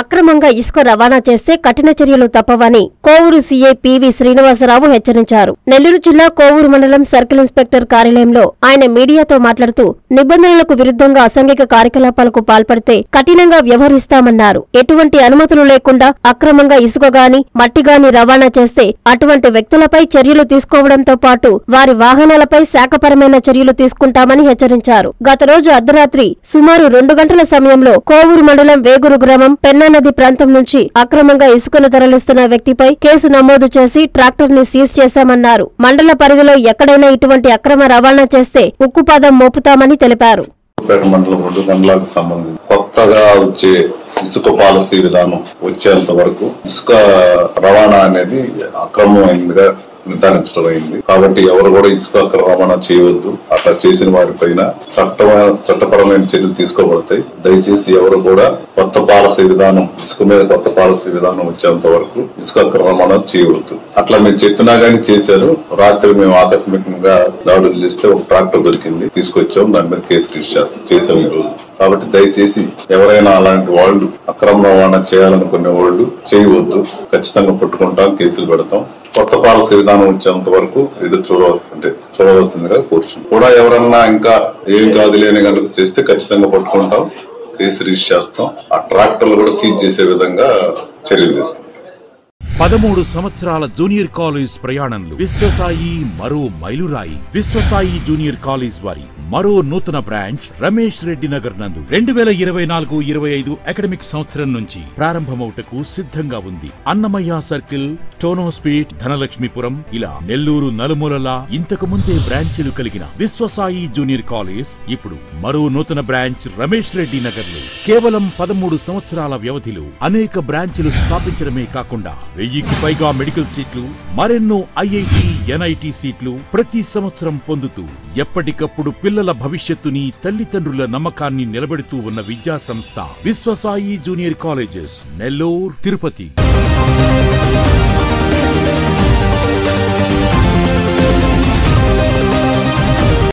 అక్రమంగా ఇసుక రవాణా చేస్తే కఠిన చర్యలు తప్పవని కోవూరు సీఐ పివి శ్రీనివాసరావు హెచ్చరించారు. నెల్లూరు జిల్లా కోవూరు మండలం సర్కిల్ ఇన్స్పెక్టర్ కార్యాలయంలో ఆయన మీడియాతో మాట్లాడుతూ నిబంధనలకు విరుద్ధంగా అసాంఘిక కార్యకలాపాలకు పాల్పడితే కఠినంగా వ్యవహరిస్తామన్నారు. ఎటువంటి అనుమతులు లేకుండా అక్రమంగా ఇసుక గాని మట్టి గాని రవాణా చేస్తే అటువంటి వ్యక్తులపై చర్యలు తీసుకోవడంతో పాటు వారి వాహనాలపై శాఖపరమైన చర్యలు తీసుకుంటామని హెచ్చరించారు. గత రోజు అర్ధరాత్రి సుమారు రెండు గంటల సమయంలో కోవూరు మండలం వేగురు గ్రామం పెన్నా నది ప్రాంతం నుంచి అక్రమంగా ఇసుకను తరలిస్తున్న వ్యక్తిపై కేసు నమోదు చేసి ట్రాక్టర్ని సీజ్ చేశామన్నారు. మండల పరిధిలో ఎక్కడైనా ఇటువంటి అక్రమ రవాణా చేస్తే ఉక్కుపాదం మోపుతామని తెలిపారు. కొత్తగా వచ్చే ఇసుక పాలసీ విధానం వచ్చేంత వరకు ఇసుక రవాణా అనేది అక్రమమైందిగా నిర్ధారించడమైంది. కాబట్టి ఎవరు కూడా ఇసుక అక్కడ రవాణా చేయవద్దు. అట్లా చేసిన వారిపైన చట్టమైన చట్టపరమైన చర్యలు తీసుకోబడతాయి. దయచేసి ఎవరు కూడా కొత్త పాలసీ విధానం ఇసుక మీద కొత్త పాలసీ విధానం వచ్చేంత వరకు ఇసుక అక్కడ రవాణా చేయవద్దు. అట్లా మీరు చెప్పినా గానీ చేశారు. రాత్రి మేము ఆకస్మికంగా దాడులు చేస్తే ఒక ట్రాక్టర్ దొరికింది. తీసుకొచ్చాం. దాని మీద కేసు రిజిస్టర్ చేస్తాం. చేసాం ఈ రోజు. కాబట్టి దయచేసి ఎవరైనా అలాంటి వాళ్ళు అక్రమ రవాణా చేయాలనుకునే వాళ్ళు చేయవద్దు. ఖచ్చితంగా పట్టుకుంటాం కేసులు పెడతాం. కొత్త పాలసీ విధానం వచ్చేంత వరకు ఎదురు చూడవచ్చు చూడవలసిందిగా కూర్చుని కూడా ఎవరన్నా ఇంకా ఏం కాదు లేని కనుక చేస్తే ఖచ్చితంగా పట్టుకుంటాం. కేసు రిజిస్టర్ చేస్తాం. ఆ ట్రాక్టర్లు కూడా సీజ్ చేసే విధంగా చర్యలు తీసుకుంటాం. పదమూడు సంవత్సరాల జూనియర్ కాలేజ్ ప్రయాణంలో విశ్వసాయి మరో మైలురాయి. విశ్వసాయి జూనియర్ కాలేజ్ వారి మరో నూతన బ్రాంచ్ రమేష్ రెడ్డి నగర్ నందు రెండు వేల ఇరవై నాలుగు ఇరవై ఐదు అకాడమిక్ సంవత్సరం నుంచి ప్రారంభమవుటకు సిద్ధంగా ఉంది. అన్నమయ్య సర్కిల్ టోనోస్పీట్ ధనలక్ష్మీపురం ఇలా నెల్లూరు నలుమూలలా ఇంతకు ముందే బ్రాంచీలు కలిగిన విశ్వసాయి జూనియర్ కాలేజ్ ఇప్పుడు మరో నూతన బ్రాంచ్ రమేష్ రెడ్డి నగర్లో కేవలం పదమూడు సంవత్సరాల వ్యవధిలో అనేక బ్రాంచ్లు స్థాపించడమే కాకుండా వెయ్యికి పైగా మెడికల్ సీట్లు మరెన్నో ఐఐటి ఎన్ఐటి సీట్లు ప్రతి సంవత్సరం పొందుతూ ఎప్పటికప్పుడు పిల్లల భవిష్యత్తుని తల్లిదండ్రుల నమ్మకాన్ని నిలబెడుతూ ఉన్న విద్యా సంస్థ విశ్వసాయి జూనియర్ కాలేజెస్ నెల్లూరు తిరుపతి.